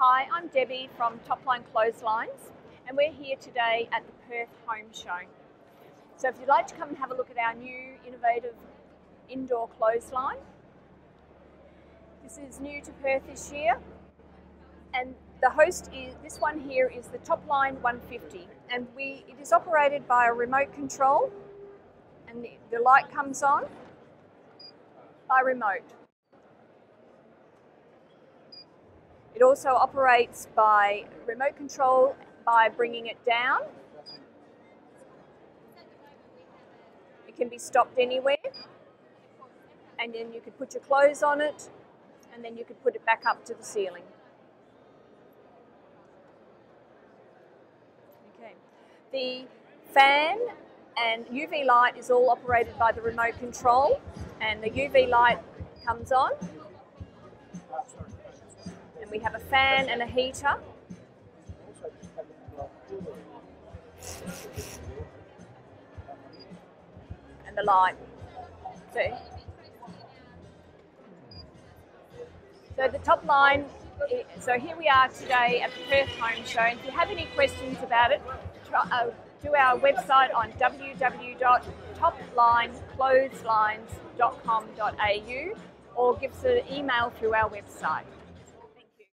Hi, I'm Debbie from Topline Clotheslines, and we're here today at the Perth Home Show. So, if you'd like to come and have a look at our new innovative indoor clothesline, this is new to Perth this year, and the host is this one here is the Topline 150, and we it is operated by a remote control, and the, the light comes on by remote. It also operates by remote control by bringing it down. It can be stopped anywhere. And then you could put your clothes on it and then you could put it back up to the ceiling. Okay. The fan and UV light is all operated by the remote control and the UV light comes on and we have a fan and a heater. And the light. So, so the Topline, so here we are today at the Perth Home Show. And if you have any questions about it, try, uh, do our website on www.toplineclotheslines.com.au or give us an email through our website.